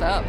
Up?